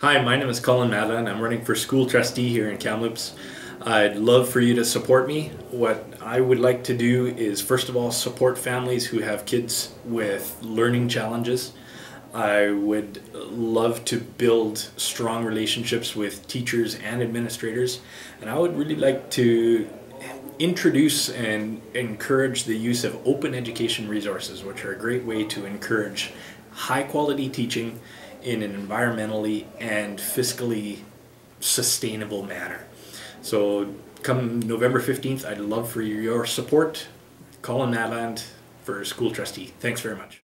Hi, my name is Colin Madland. I'm running for school trustee here in Kamloops. I'd love for you to support me. What I would like to do is, first of all, support families who have kids with learning challenges. I would love to build strong relationships with teachers and administrators, and I would really like to introduce and encourage the use of open education resources, which are a great way to encourage high quality teaching in an environmentally and fiscally sustainable manner. So come November 15th, I'd love for your support. Colin Madland for school trustee. Thanks very much.